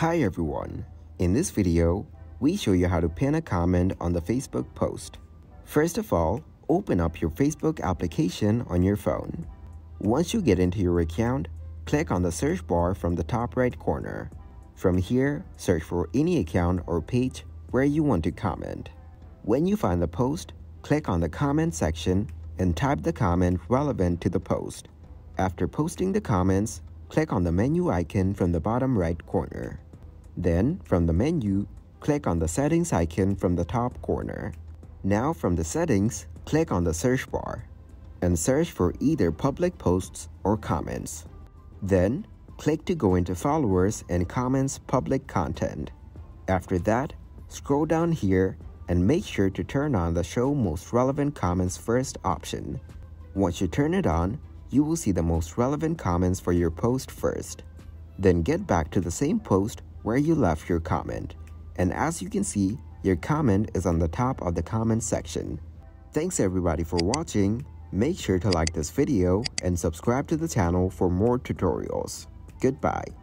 Hi everyone. In this video, we show you how to pin a comment on the Facebook post. First of all, open up your Facebook application on your phone. Once you get into your account, click on the search bar from the top right corner. From here, search for any account or page where you want to comment. When you find the post, click on the comment section and type the comment relevant to the post. After posting the comments, click on the menu icon from the bottom right corner. Then, from the menu, click on the settings icon from the top corner. Now from the settings, click on the search bar and search for either public posts or comments. Then, click to go into followers and comments public content. After that, scroll down here and make sure to turn on the show most relevant comments first option. Once you turn it on, you will see the most relevant comments for your post first. Then get back to the same post where you left your comment. And as you can see, your comment is on the top of the comment section. Thanks everybody for watching. Make sure to like this video and subscribe to the channel for more tutorials. Goodbye.